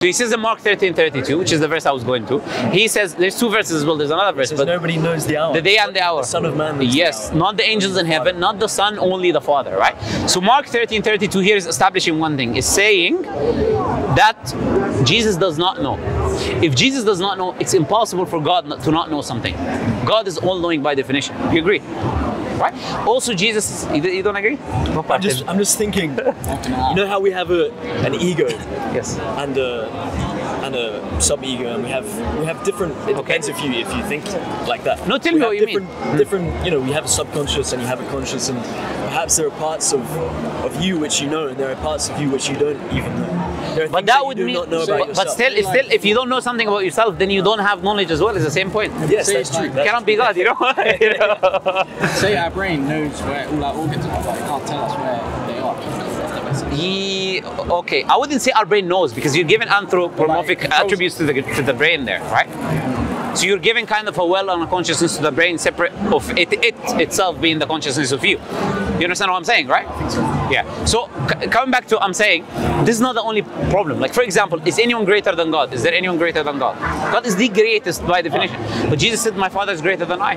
So he says in Mark 13, 32, which is the verse I was going to. He says, there's two verses as well, there's another verse, Says but nobody knows the hour. the day and the hour. The Son of Man. Yes, not the angels in heaven, not the Son, only the Father, right? So Mark 13, 32 here is establishing one thing, is saying that Jesus does not know. If Jesus does not know, it's impossible for God not- to not know something. God is all knowing by definition. You agree? Right? Also, Jesus, you, you don't agree? I'm just, I'm just thinking. you know how we have a an ego yes. and a and uh, a sub ego, and we have we have different. It Okay. depends if you if you think like that. No, tell We me have what you mean. different, hmm. Different, you know, we have a subconscious and you have a conscious, and perhaps there are parts of of you which you know, and there are parts of you which you don't even know. There are But things that you would do mean, not know but, about but yourself. still, it's still, if you don't know something about yourself, then you don't have knowledge as well. It's the same point. yes, Say that's it's true. like- It That's cannot be God, you know. You know? Say our brain knows where all our organs are, but it can't tell us where Ye- okay, I wouldn't say our brain knows because you're giving anthropomorphic attributes to the to the brain there, right? So you're giving kind of a well on a consciousness to the brain separate of it, it itself being the consciousness of you. You understand what I'm saying, right? Yeah. So c- coming back to what I'm saying, this is not the only problem. Like for example, is anyone greater than God? Is there anyone greater than God? God is the greatest by definition. But Jesus said, "My Father is greater than I."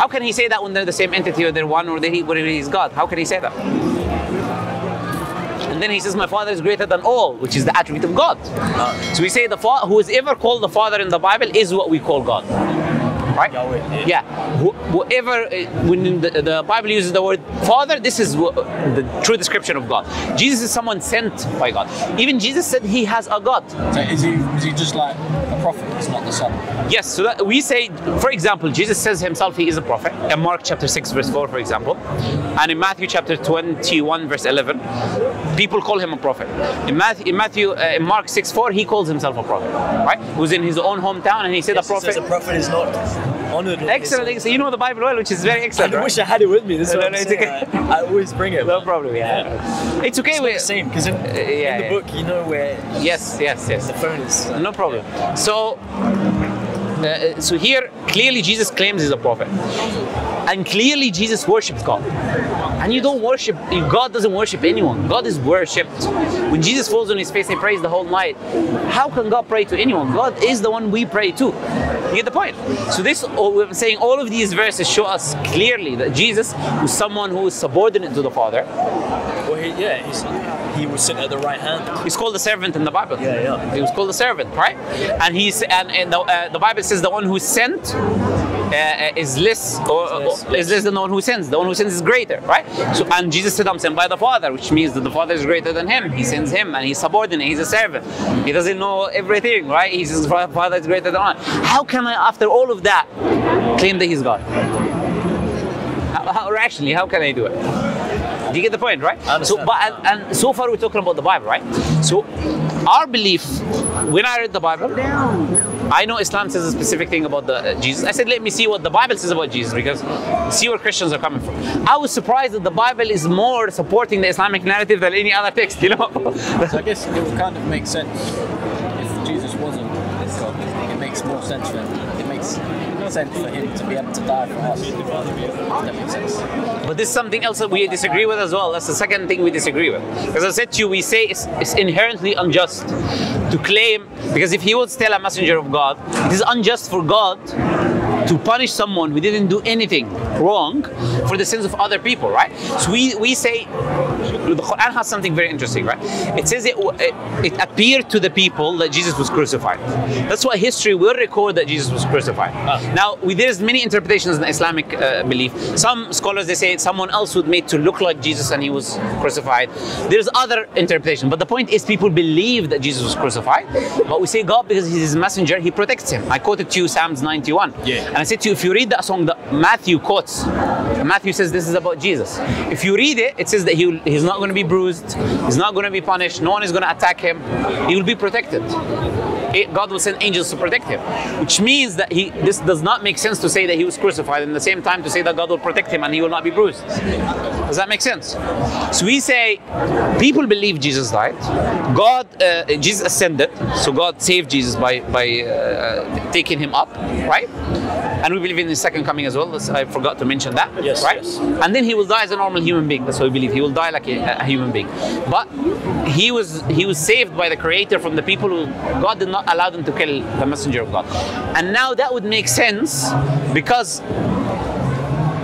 How can he say that when they're the same entity or they're one or they, whether he's God? How can he say that? And then he says, My Father is greater than all, which is the attribute of God. So we say the Father, who is ever called the Father in the Bible is what we call God. Right? Yahweh, yeah. Wh- whoever, uh, when the, the Bible uses the word Father, this is the true description of God. Jesus is someone sent by God. Even Jesus said he has a God. So is he is he just like a prophet? It's not the son. Yes, so that we say, for example, Jesus says himself he is a prophet in Mark chapter 6, verse 4, for example. And in Matthew chapter 21, verse 11, people call him a prophet. In Matthew, in, Matthew uh, in Mark 6, 4, he calls himself a prophet, right? Who's in his own hometown and he said Yes, a it says prophet. a prophet is not honored. like Excellent, so you know the Bible well, which is very I excellent. right? wish I had it with me. This No, no, it's okay. I, I always bring it. No problem, yeah. It's okay. It's the same because in, uh, yeah, in the yeah. book you know where Yes, yes, yes. the phone is. No problem. So, uh, so here clearly Jesus claims he's a prophet, and clearly Jesus worships God. And you don't worship. God doesn't worship anyone. God is worshipped. When Jesus falls on his face and prays the whole night, how can God pray to anyone? God is the one we pray to. You get the point? So this, we're saying all of these verses show us clearly that Jesus was someone who is subordinate to the Father. Well, he, yeah, he's, he was sit at the right hand. He's called the servant in the Bible. Yeah, yeah. He was called the servant, right? And he's and, and the, uh, the Bible says the one who sent uh, is less or, is less than the one who sends. The one who sends is greater, right? So and Jesus said, "I'm sent by the Father," which means that the Father is greater than him. He sends him, and he's subordinate. He's a servant. He doesn't know everything, right? He says, "The Father is greater than I." How can I, after all of that, claim that he's God? How, how rationally? How can I do it? Do you get the point, right? So, but and, and so far we're talking about the Bible, right? So, our belief when I read the Bible, I know Islam says a specific thing about the uh, Jesus. I said, let me see what the Bible says about Jesus because see where Christians are coming from. I was surprised that the Bible is more supporting the Islamic narrative than any other text. You know? So I guess it would kind of make sense if Jesus wasn't God. It makes more sense for him. For him to be able to die for us. But this is something else that we disagree with as well. That's the second thing we disagree with. As I said to you, we say it's, it's inherently unjust to claim, because if he was still a messenger of God, it is unjust for God to punish someone who didn't do anything wrong for the sins of other people, right? So we, we say, the Quran has something very interesting, right? It says it, it, it appeared to the people that Jesus was crucified. That's why history will record that Jesus was crucified. Now, we, there's many interpretations in Islamic uh, belief. Some scholars, they say someone else was made to look like Jesus and he was crucified. There's other interpretation, but the point is people believe that Jesus was crucified. But we say God, because he's his messenger, he protects him. I quoted to you Psalms 91. Yeah. And I said to you, if you read that song that Matthew quotes, Matthew says this is about Jesus. If you read it, it says that he he's not going to be bruised, he's not going to be punished, no one is going to attack him, he will be protected. God will send angels to protect him, which means that he. This does not make sense to say that he was crucified, and at the same time to say that God will protect him and he will not be bruised. Does that make sense? So we say people believe Jesus died. God, uh, Jesus ascended. So God saved Jesus by by uh, taking him up, right? And we believe in the second coming as well. I forgot to mention that. Yes, Right. yes. And then he will die as a normal human being. That's what we believe. He will die like a, a human being. But he was he was saved by the Creator from the people who God did not allow them to kill the messenger of God. And now that would make sense because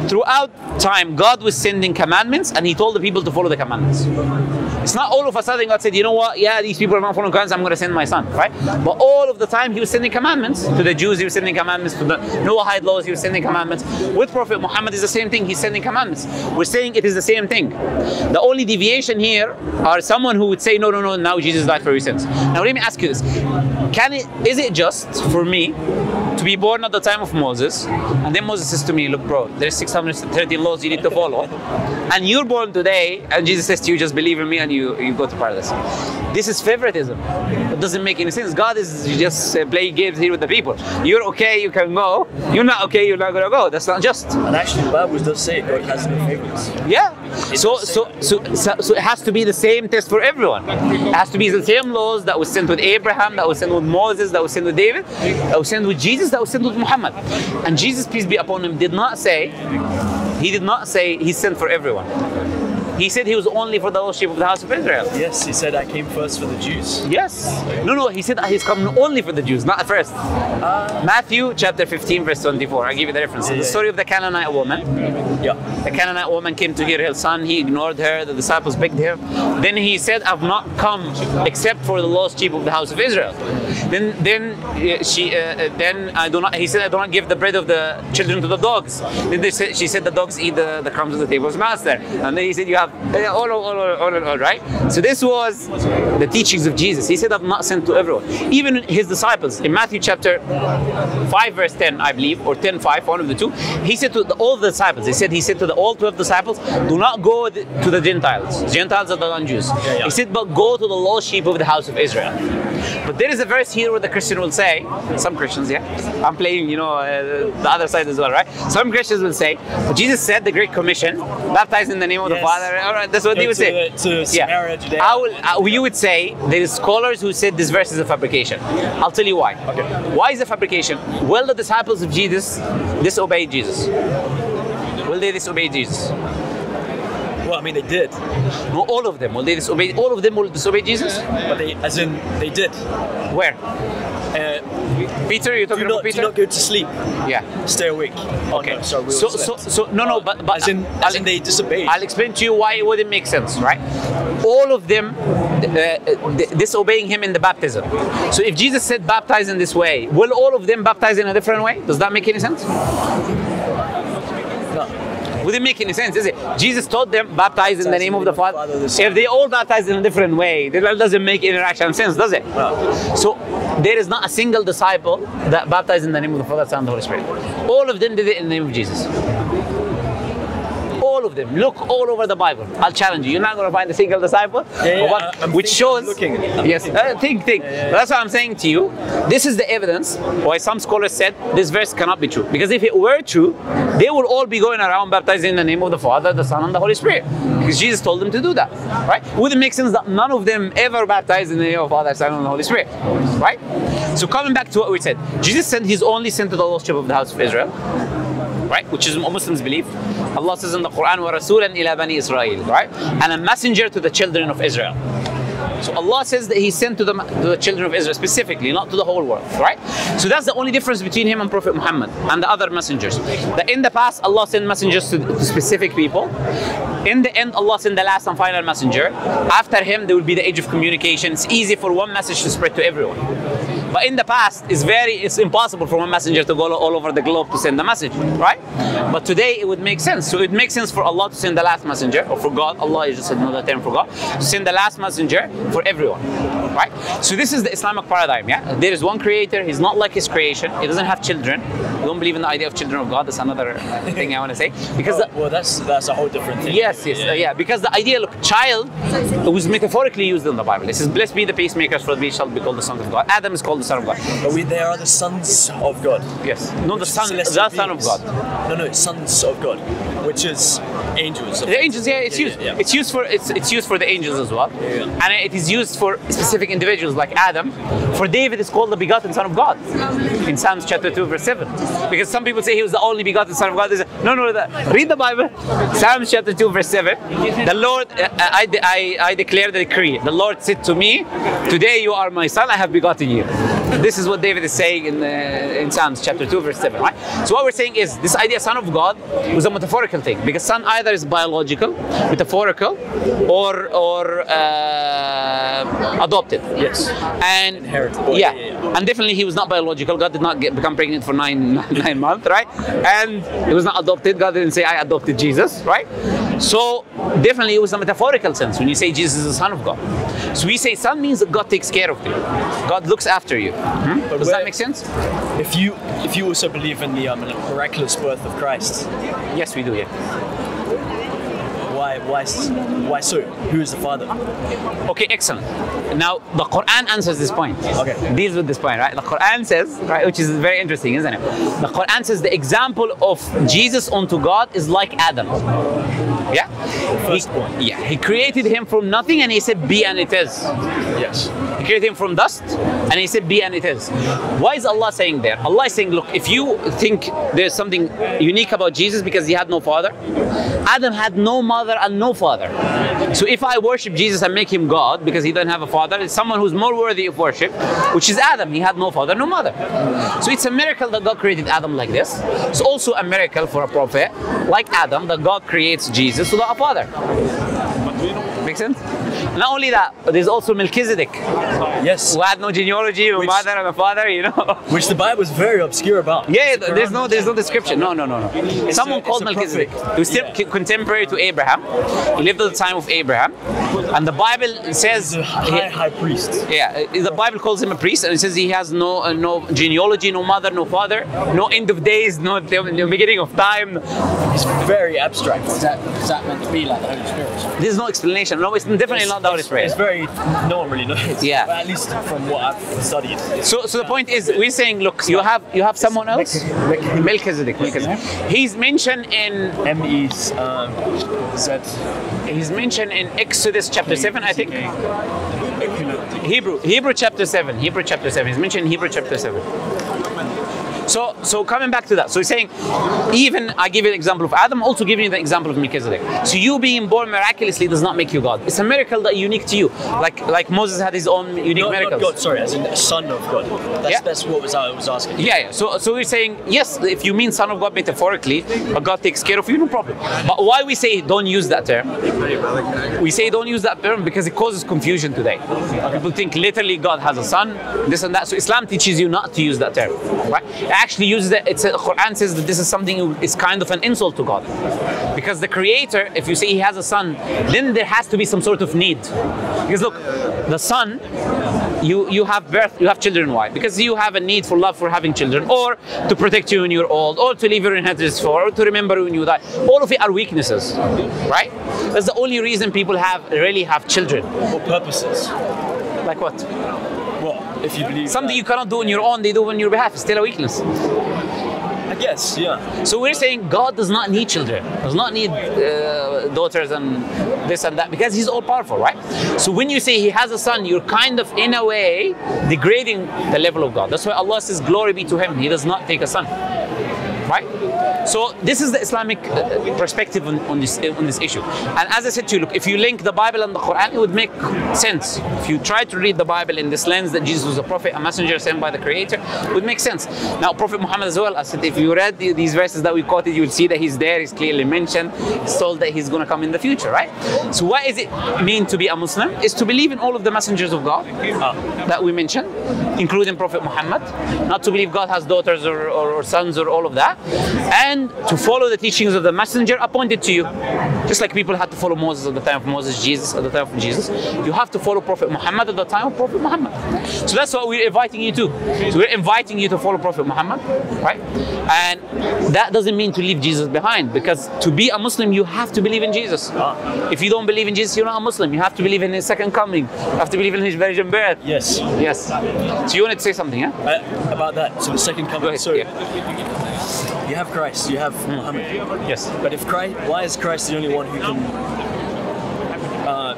throughout time, God was sending commandments and He told the people to follow the commandments. It's not all of a sudden God said, you know what, yeah, these people are not following commandments, I'm going to send my son, right? But all of the time He was sending commandments. To the Jews, He was sending commandments. To the Noahide laws, He was sending commandments. With Prophet Muhammad, is the same thing. He's sending commandments. We're saying it is the same thing. The only deviation here are someone who would say, no, no, no, now Jesus died for your sins. Now let me ask you this. Can it, is it just for me to be born at the time of Moses, and then Moses says to me, look bro, there's 613 laws you need to follow, and you're born today, and Jesus says to you, just believe in me and you, you go to paradise. This is favoritism. Doesn't make any sense. God is just uh, playing games here with the people. You're okay, you can go. You're not okay, you're not gonna go. That's not just. And actually, the Bible does say God has no favorites. Yeah. So, so, so, so, so it has to be the same test for everyone. It has to be the same laws that was sent with Abraham, that was sent with Moses, that was sent with David, that was sent with Jesus, that was sent with Muhammad. And Jesus, peace be upon him, did not say, he did not say he sent for everyone. He said he was only for the lost sheep of the house of Israel. Yes, he said I came first for the Jews. Yes. No, no, he said he's coming only for the Jews, not at first. Matthew chapter 15, verse 24. I'll give you the reference. Yeah, the story of the Canaanite woman. Yeah. The Canaanite woman came to hear her son. He ignored her. The disciples begged him. Then he said, "I've not come except for the lost sheep of the house of Israel." Then, then uh, she, uh, uh, then I do not. He said, "I do not give the bread of the children to the dogs." Then they said, she said, "The dogs eat the, the crumbs of the table of master." And then he said, "You have uh, all, all, all, all, right?" So this was the teachings of Jesus. He said, "I've not sent to everyone." Even his disciples in Matthew chapter 5 verse 10 i believe or 10 5 one of the two he said to the, all the disciples he said he said to the all 12 disciples do not go to the gentiles gentiles are the non-jews yeah. he said but go to the lost sheep of the house of israel but there is a verse here where the christian will say some christians yeah i'm playing you know uh, the other side as well right some christians will say jesus said the great commission baptize in the name of the Yes. All right that's what they would say the- to Samaria, Judea. I will, uh, you would say there is scholars who said this verse is a fabrication. I'll tell you why. Okay. Why is it fabrication? Will the disciples of Jesus disobey Jesus? Will they disobey Jesus? Well, I mean, they did, No, all of them. Will they disobey? All of them will disobey Jesus? but they, as in, they did. Where? Peter, you're do talking not, about do Peter? not go to sleep. yeah. Stay awake. Oh, Okay. no, sorry, we so, so, so, no, no, but, but as in, I'll- as in they disobeyed. I'll explain to you why it wouldn't make sense, right? All of them uh, uh, disobeying him in the baptism. So if Jesus said baptize in this way, will all of them baptize in a different way? Does that make any sense? Wouldn't make any sense, is it? Jesus taught them baptize in the name of the Father. If they all baptize in a different way, that doesn't make any actual sense, does it? So there is not a single disciple that baptized in the name of the Father, Son, and the Holy Spirit. All of them did it in the name of Jesus. All of them. Look all over the Bible. I'll challenge you. You're not going to find a single disciple. Yeah, yeah, What- I'm which shows. Looking. Yes. Uh, think, think. That's what I'm saying to you. This is the evidence why some scholars said this verse cannot be true. Because if it were true, they would all be going around baptizing in the name of the Father, the Son, and the Holy Spirit. Because Jesus told them to do that. Right? Would it make sense that none of them ever baptized in the name of Father, Son, and the Holy Spirit? Right? So coming back to what we said, Jesus sent He's only sent to the lost sheep of the house of Israel right? Which is what Muslims believe. Allah says in the Quran, وَرَسُولًا إِلَى بَنِي إِسْرَائِيل, right? And a messenger to the children of Israel. So Allah says that He sent to the, to the children of Israel specifically, not to the whole world, right? So that's the only difference between Him and Prophet Muhammad and the other messengers. That in the past, Allah sent messengers to, to specific people. In the end, Allah sent the last and final messenger. After Him, there will be the age of communication. It's easy for one message to spread to everyone. But in the past, it's very, it's impossible for one messenger to go all over the globe to send a message, right? But today it would make sense. So it makes sense for Allah to send the last messenger, or for God, Allah is just another term for God, to send the last messenger for everyone, right? So this is the Islamic paradigm, yeah? There is one creator, he's not like his creation, he doesn't have children. We don't believe in the idea of children of God, that's another thing I want to say. Because the, well, that's that's a whole different thing. Yes, yes, uh, yeah. Because the idea, look, child was metaphorically used in the Bible. It says, "Blessed be the peacemakers, for they shall be called the sons of God." Adam is called the Son of God. But we, they are the sons of God. Yes. No, the Son, the Son of. God. No, no, sons of God, which is angels. The angels, yeah, it's Yeah, used. yeah, yeah. It's used for it's it's used for the angels as well, and it is used for specific individuals like Adam. For David, it's called the begotten Son of God in Psalms chapter two, verse seven. Because some people say he was the only begotten Son of God. Say, no, no, the, read the Bible. Psalms chapter two, verse seven. The Lord, uh, I, I, I declare the decree. The Lord said to me, "Today you are my son. I have begotten you." This is what David is saying in, uh, in Psalms chapter 2, verse 7, right? So, what we're saying is this idea, Son of God, was a metaphorical thing because Son either is biological, metaphorical, or, or uh, adopted. Yes. And Inherited. Yeah. yeah, yeah, and definitely he was not biological. God did not get, become pregnant for nine nine months, right? And he was not adopted. God didn't say, "I adopted Jesus," right? So definitely it was a metaphorical sense when you say Jesus is the Son of God. So we say Son means that God takes care of you. God looks after you. Hmm? Does that make sense? If you if you also believe in the um, miraculous birth of Christ, Yes, we do. Yeah. why why why so? Who is the Father? Okay, excellent. Now the Quran answers this point. Okay. Deals with this point, right? The Quran says, right, which is very interesting, isn't it? The Quran says the example of Jesus unto God is like Adam. Yeah. First He- one. Yeah. He created him from nothing, and he said, "Be and it is." Yes. He created him from dust, and he said, "Be and it is." Why is Allah saying there? Allah is saying, "Look, if you think there's something unique about Jesus because he had no father, Adam had no mother and no father. So if I worship Jesus and make him God because he doesn't have a father, it's someone who's more worthy of worship, which is Adam. He had no father, no mother. So it's a miracle that God created Adam like this. It's also a miracle for a prophet like Adam that God creates Jesus without a father. Make sense? Not only that, but there's also Melchizedek, Yes. who had no genealogy, no Which- mother and a father, you know. Which the Bible is very obscure about. Yeah, The there's no there's no description. No, no, no, no. Someone a- called Melchizedek. was still Yeah. contemporary to Abraham. He lived at the time of Abraham, and the Bible says He's a high high priest. yeah, the Bible calls him a priest, and it says he has no uh, no genealogy, no mother, no father, no end of days, no, no beginning of time. It's very abstract. Is that, is that meant to be like the Holy Spirit? There's no explanation. No, it's definitely not the Holy It's very no one really knows. Yeah. But at least from what I've studied. So, so the point is, we're saying, look, you have you have someone else, Melchizedek. Melchizedek. He's mentioned in M E um, Z. he's mentioned in Exodus chapter seven, I think. Hebrew, Hebrew chapter 7. Hebrew chapter 7. He's mentioned in Hebrew chapter 7. So, so coming back to that, so he's saying, even I give you an example of Adam, also giving you the example of Melchizedek. So you being born miraculously does not make you God. It's a miracle that unique to you, like like Moses had his own unique not miracles. God, sorry, as in son of God. That's, Yeah. that's what was I was asking. Yeah, yeah. So, so we're saying yes. If you mean Son of God metaphorically, but God takes care of you, no problem. But why we say don't use that term? We say don't use that term because it causes confusion today. People think literally God has a son, this and that. So Islam teaches you not to use that term. Right? Actually uses it. It's a, Quran says that this is something is kind of an insult to God, because the Creator, if you say He has a son, then there has to be some sort of need. Because look, the son you you have birth you have children why because you have a need for love for having children or to protect you when you're old or to leave your inheritance for or to remember when you die all of it are weaknesses right that's the only reason people have really have children For purposes. like what if you believe something that- you cannot do on your own they do on your behalf. It's still a weakness. I guess, yeah. so we're saying god does not need children does not need uh, daughters and this and that because he's all powerful right? So when you say he has a son you're kind of in a way degrading the level of god. That's why allah says glory be to him he does not take a son right? So this is the Islamic uh, perspective on, on this on this issue. And as I said to you, look, if you link the Bible and the Quran, it would make sense. If you try to read the Bible in this lens that Jesus was a prophet, a messenger sent by the Creator, it would make sense. Now, Prophet Muhammad as well. I said, if you read the- these verses that we quoted, you will see that he's there. He's clearly mentioned. He's told that he's going to come in the future, right? So what does it mean to be a Muslim? Is to believe in all of the messengers of God that we mentioned, including Prophet Muhammad. Not to believe God has daughters or, or, or sons or all of that. And to follow the teachings of the messenger appointed to you. Just like people had to follow Moses at the time of Moses, Jesus at the time of Jesus, you have to follow Prophet Muhammad at the time of Prophet Muhammad. So that's what we're inviting you to. So we're inviting you to follow Prophet Muhammad, right? And that doesn't mean to leave Jesus behind because to be a Muslim, you have to believe in Jesus. If you don't believe in Jesus, you're not a Muslim. You have to believe in his second coming. You have to believe in his virgin birth. Yes. Yes. So you wanted to say something, yeah? Uh, about that, so the second Go coming. ahead. So yeah. You have Christ, you have Muhammad. Yes. But if Christ, why is Christ the only one who can uh,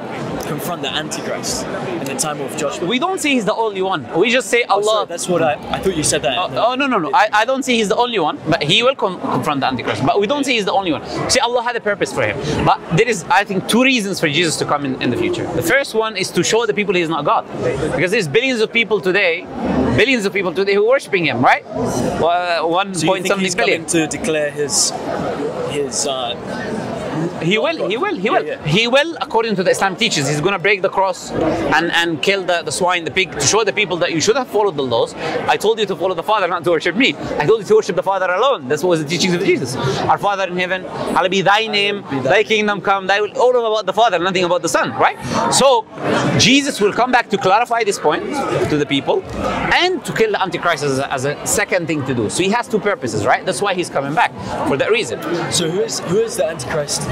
confront the Antichrist in the time of judgment? We don't say he's the only one. We just say Oh, sorry, Allah. that's what I. I thought you said that. Oh, oh, no no no! I, I don't say he's the only one, but he will con- confront the Antichrist. But we don't say he's the only one. See, Allah had a purpose for him. But there is, I think, two reasons for Jesus to come in, in the future. The first one is to show the people he's not God, because there's billions of people today, billions of people today who are worshiping him, right? Well, one so point something he's billion. to declare his his uh, He will, he will, he will. Yeah, yeah. He will, according to the Islam teaches, he's going to break the cross and, and kill the, the swine, the pig, to show the people that you should have followed the laws. I told you to follow the Father, not to worship me. I told you to worship the Father alone. That's what was the teachings of Jesus. Our Father in heaven, hallowed be thy name, thy kingdom come, thy will, all about the Father, nothing about the Son, right? So, Jesus will come back to clarify this point to the people and to kill the Antichrist as a, as a second thing to do. So he has two purposes, right? That's why he's coming back, for that reason. So who is who is the Antichrist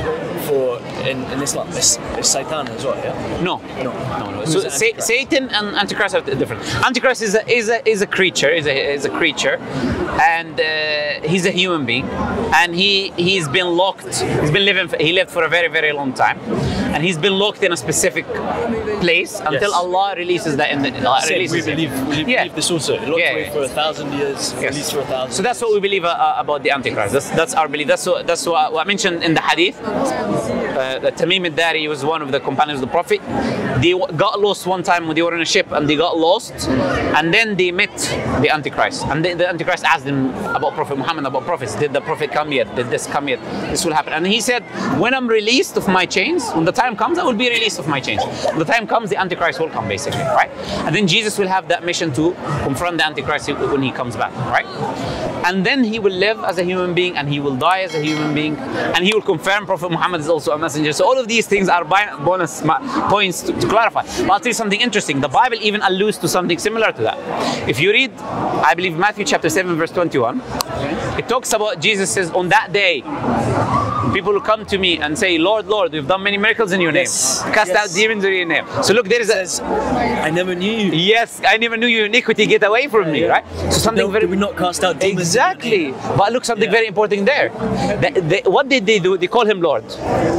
for in, in Islam? It's, it's Satan as well, yeah. No, No. no, no. So sa- Satan and Antichrist are different. Antichrist is a is a is a creature, is a is a creature, and uh, he's a human being, and he he's been locked. He's been living. For, he lived for a very very long time, and he's been locked in a specific place until Yes. Allah releases that in the uh, Same, we releases him. believe we Yeah. believe this also. Locked Yeah, away yeah. for a thousand years, Yes. released for a thousand. So that's what we believe uh, uh, about the Antichrist. That's, that's our belief. That's what, that's what I mentioned in the Hadith. ymc Uh, Tamim al-Dari was one of the companions of the Prophet. They got lost one time when they were in a ship and they got lost, and then they met the Antichrist. And the, the Antichrist asked them about Prophet Muhammad, about prophets. Did the Prophet come yet? Did this come yet? This will happen. And he said, when I'm released of my chains, when the time comes, I will be released of my chains. When the time comes, the Antichrist will come, basically, right? And then Jesus will have that mission to confront the Antichrist when he comes back, right? And then he will live as a human being and he will die as a human being and he will confirm Prophet Muhammad is also a messenger. So all of these things are bonus points to, to clarify. But I'll tell you something interesting. The Bible even alludes to something similar to that. If you read, I believe Matthew chapter 7 verse 21, it talks about Jesus says on that day, people come to me and say, Lord, Lord, we've done many miracles in your name. Yes. Cast Yes. out demons in your name. So look, there is a, I never knew you. Yes, I never knew your iniquity. Get away from me, right? So something No, very we not cast out demons? Exactly. But look, something Yeah. very important there. The- the- what did they do? They call him Lord.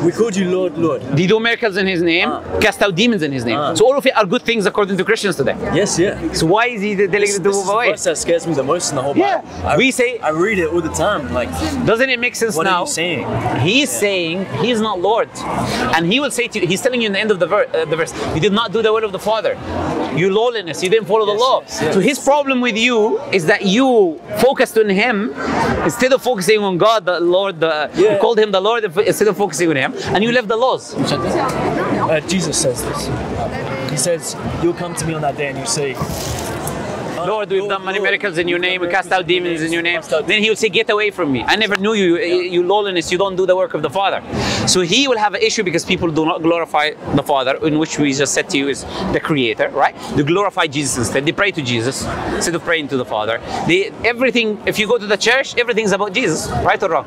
We called you Lord, Lord. They do miracles in his name, Ah. cast out demons in his name. Ah. So all of it are good things according to Christians today. Yes, yeah. So why is he them to move away? that scares me the most in the whole Yeah. I, We say- I read it all the time. Like, Doesn't it make sense what now? are you saying? He's saying he's not Lord, and he will say to you, he's telling you in the end of the, ver- uh, the verse, you did not do the will of the Father. You lowliness, you didn't follow the law. yes, yes. So his problem with you is that you focused on him instead of focusing on God, the Lord. The, You called him the Lord instead of focusing on him, and you left the laws. Who said this? Uh, Jesus says this. He says, You'll come to me on that day and you say, "Uh, Lord, we've done many miracles in your name. We cast out miracles in your demons in your name. Then he will say, Get away from me. I never knew you. You, you lowliness. You don't do the work of the Father. So he will have an issue because people do not glorify the Father, in which we just said to you is the Creator, right? They glorify Jesus instead. They pray to Jesus instead of praying to the Father. They everything. If you go to the church, everything's about Jesus, right or wrong?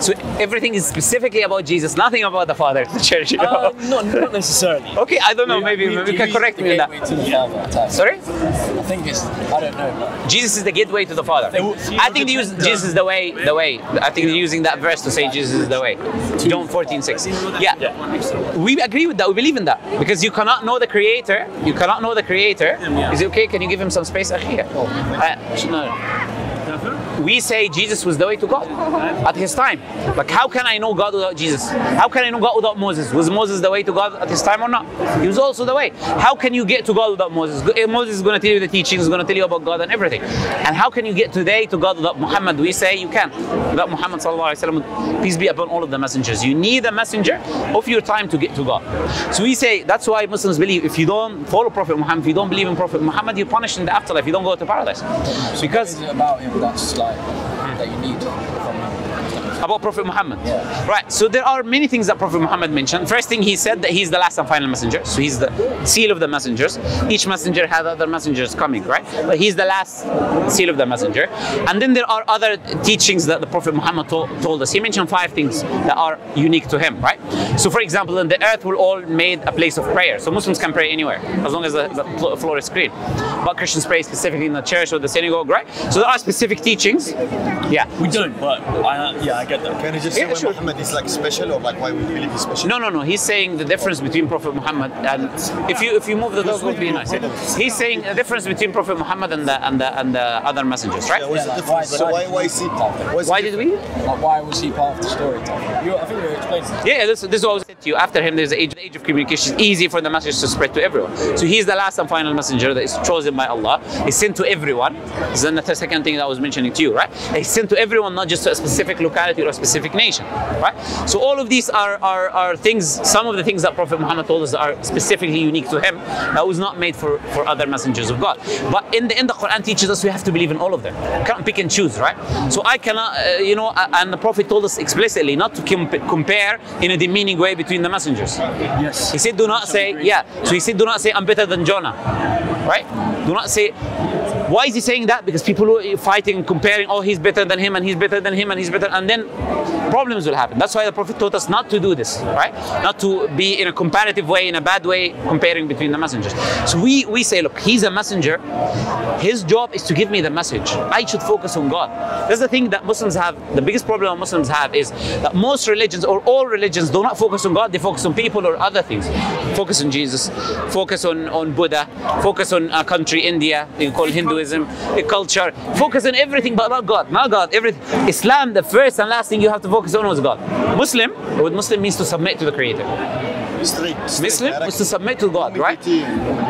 So everything is specifically about Jesus, nothing about the Father. The church, you know? Uh, not, not necessarily. okay, I don't know. we- Maybe we- maybe you can correct me on that. to the Father. at times. Sorry. I think it's. I don't know. Jesus is the gateway to the Father. I think they use Jesus is the way, the way. I think they're using that verse to say Jesus is the way. John 14, 6. Yeah. We agree with that. We believe in that. Because you cannot know the Creator. You cannot know the Creator. Is it okay? Can you give him some space? Akhi? Uh, no. We say Jesus was the way to God at his time. Like, how can I know God without Jesus? How can I know God without Moses? Was Moses the way to God at his time or not? He was also the way. How can you get to God without Moses? Eh, Moses is going to tell you the teachings, is going to tell you about God and everything. And how can you get today to God without Muhammad? We say you can. Without Muhammad, wasallam, peace be upon all of the messengers. You need a messenger of your time to get to God. So we say that's why Muslims believe if you don't follow Prophet Muhammad, if you don't believe in Prophet Muhammad, you're punished in the afterlife. You don't go to paradise. what Because about him that points that you need. About Prophet Muhammad. Yeah. Right. So there are many things that Prophet Muhammad mentioned. First thing he said that he's the last and final messenger. So he's the seal of the messengers. Each messenger had other messengers coming, right? But he's the last seal of the messenger. And then there are other teachings that the Prophet Muhammad to- told us. He mentioned five things that are unique to him, right? So for example, then the earth will all made a place of prayer. So Muslims can pray anywhere as long as the, the floor is clean. But Christians pray specifically in the church or the synagogue, right? So there are specific teachings. Yeah. We don't, but I, yeah, I get that. Can you just Yeah, say why sure. Muhammad is like special or like why we believe he's special? No, no, no. He's saying the difference between Prophet Muhammad and if you if you move the dog, would be nice. He's saying the difference between Prophet Muhammad and the and the and the other messengers, right? Yeah, what's Yeah, the like, why- So why, why is he? what's Why the did we? Like, why was he part of the story? You, I think you were explaining. that. Yeah, this, this is what I was saying to you. After him, there's the age, the age of communication. It's easy for the message to spread to everyone. So he's the last and final messenger that is chosen by Allah. He's sent to everyone. This is the second thing that I was mentioning to you, right? He's sent to everyone, not just to a specific locality or a specific nation, right? So all of these are, are, are things, some of the things that Prophet Muhammad told us are specifically unique to him that was not made for, for other messengers of God. But in the, in the Quran teaches us we have to believe in all of them. Can't pick and choose, right? So I cannot, uh, you know, and the Prophet told us explicitly not to com- compare in a demeaning way between the messengers. Yes. He said, do not say, yeah. So he said, do not say, I'm better than Jonah. Right? Do not say, why is he saying that? Because people are fighting, comparing, oh, he's better than him, and he's better than him, and he's better, and then problems will happen. That's why the Prophet taught us not to do this, right? Not to be in a comparative way, in a bad way, comparing between the messengers. So we, we say, look, he's a messenger. His job is to give me the message. I should focus on God. That's the thing that Muslims have, the biggest problem Muslims have is that most religions or all religions do not focus on God, they focus on people or other things. Focus on Jesus, focus on, on Buddha, focus on a country, India, you call Hinduism, a culture, focus on everything but not God, not God, everything. Islam, the first and last thing you have to focus on was God. Muslim, what Muslim means to submit to the Creator. Muslim is to submit to God, right?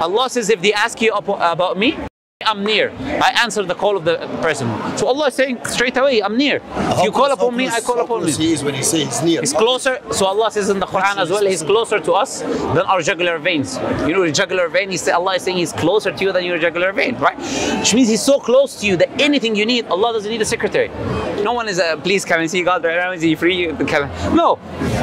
Allah says if they ask you about me, I'm near. I answer the call of the person. So Allah is saying straight away, I'm near. If you call upon me, I call upon me. He is when he says he's near. He's closer. So Allah says in the Quran as well, He's closer to us than our jugular veins. You know, the jugular vein. He said Allah is saying He's closer to you than your jugular vein, right? Which means He's so close to you that anything you need, Allah doesn't need a secretary. No one is, uh, please can I see God right now? Is He free? No,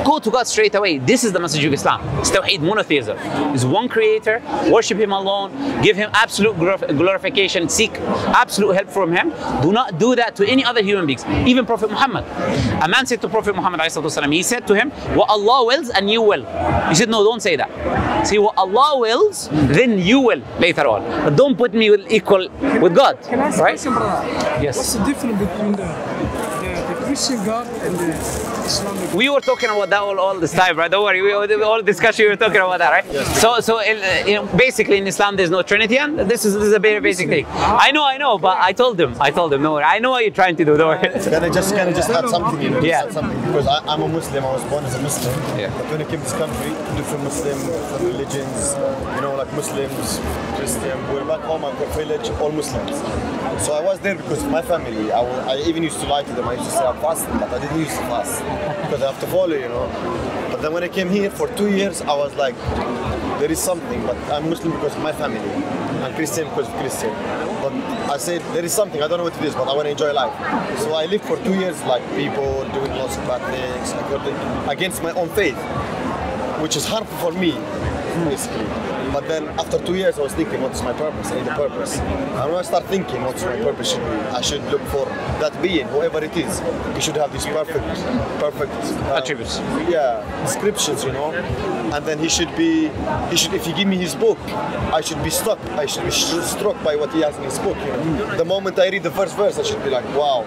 go to God straight away. This is the message of Islam. It's Tawheed, monotheism. There's one Creator. Worship Him alone. Give Him absolute glorif- clarification, seek absolute help from him. Do not do that to any other human beings, even Prophet Muhammad. A man said to Prophet Muhammad, he said to him, What Allah wills and you will. He said, No, don't say that. Say what Allah wills, then you will later on. But don't put me with equal with God. Can I ask right? a question, brother? Yes. What's the difference between the Christian God and the Islamic? We were talking about that all, all this time, right? Don't worry. We, all the discussion we were talking about that, right? So, so uh, you know, basically in Islam there's no Trinity, and this is, this is a very basic thing. I know, I know, but I told him, I told him, no worry. I know what you're trying to do. Don't worry. Can I just can I just add something? You know, just Yeah. add something because I, I'm a Muslim. I was born as a Muslim. Yeah. But when I came to this country, different Muslim different religions. You know, like Muslims, Christian. We're back home. I've got village, all Muslims. So I was there because of my family. I, I even used to lie to them. I used to say I'm but I didn't used to fast because I have to follow. You know. But then when I came here for two years, I was like, there is something. But I'm Muslim because of my family. I'm Christian because of Christian. But I said there is something. I don't know what it is, but I want to enjoy life. So I lived for two years like people doing lots of bad things against my own faith, which is harmful for me, basically. But then after two years, I was thinking, what's my purpose? I need a purpose. And when I start thinking, what's my purpose should be, I should look for that being, whoever it is. He should have these perfect, perfect uh, Attributes. yeah, descriptions, you know. And then he should be, he should, if he give me his book, I should be struck. I should be struck by what he has in his book. You know? The moment I read the first verse, I should be like, wow.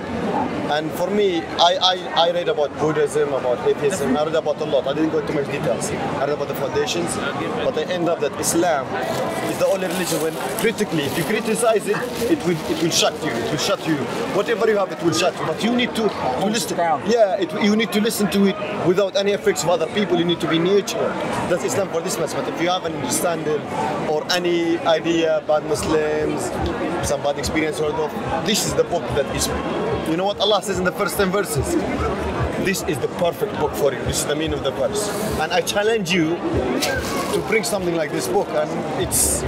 And for me, I, I, I read about Buddhism, about atheism. I read about a lot. I didn't go into much details. I read about the foundations, but I end up that Islam is the only religion when critically, if you criticize it, it will it will shut you. It will shut you. Whatever you have, it will shut you. But you need to, to listen. Yeah, it, you need to listen to it without any effects of other people. You need to be neutral. That's Islam for this much. But if you have an understanding or any idea about Muslims, some bad experience or of, this is the book that is. You know what Allah says in the first 10 verses? This is the perfect book for you. This is the meaning of the verse. And I challenge you to bring something like this book. And it's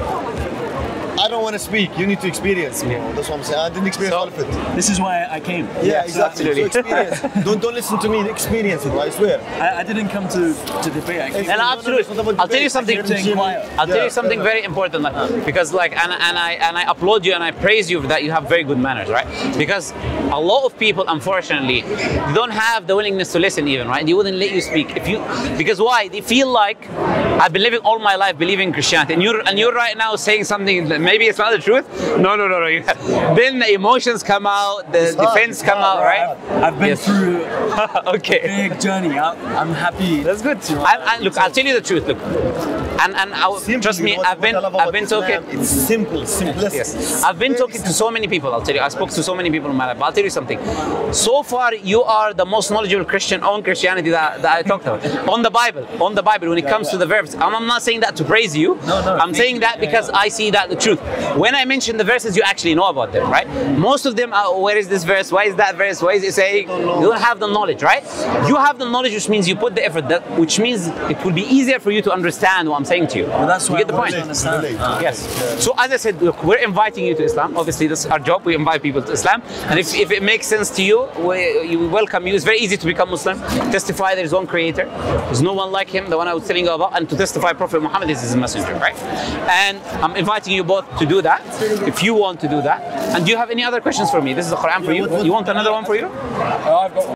I don't want to speak. You need to experience. Bro. That's what I'm saying. I didn't experience So- all of it. This is why I came. Yeah, exactly. absolutely. So experience. don't don't listen to me. Experience it. I swear. I, I didn't come to, to debate. I came And no, no, absolutely, it's not about I'll tell you something. You're. I'll tell you something very important, like, because like, and, and I and I applaud you and I praise you that you have very good manners, right? Because a lot of people, unfortunately, don't have the willingness to listen, even, right? They wouldn't let you speak if you, because why? They feel like I've been living all my life believing Christianity, and you're and you're right now saying something that maybe it's not the truth. No, no, no, no. then the emotions come out, the hard, defense it's come hard, out, right? I've been Yes. through okay. a big journey. I, I'm happy. That's good. I, I, look, I'll tell you the truth. Look, and and I, Simple, trust me, what- I've been I've been Islam, talking. It's simple, simplistic. Yes, I've been talking to so many people. I'll tell you, I spoke to so many people in my life. I'll tell you something. So far, you are the most knowledgeable Christian on Christianity that, that I talked about. On the Bible, on the Bible, when it comes to the verbs. And I'm not saying that to praise you. No, no, I'm saying that because I see that the truth. When I mention the verses, you actually know about them, right? Most of them are, where is this verse? Why is that verse? Why is it saying? You don't have the knowledge, right? You have the knowledge, which means you put the effort. That, which means it will be easier for you to understand what I'm saying to you. Well, that's you why get the I want point. understand. Yes. So as I said, look, we're inviting you to Islam. Obviously, this is our job. We invite people to Islam, and if, if it makes sense to you, we, you we welcome you. It's very easy to become Muslim. Testify there is one Creator. There's no one like Him, the one I was telling you about, and to testify Prophet Muhammad is His messenger, right? And I'm inviting you both to do that, if you want to do that. And do you have any other questions for me? This is the Quran for you. You want another one for you? Uh, I've got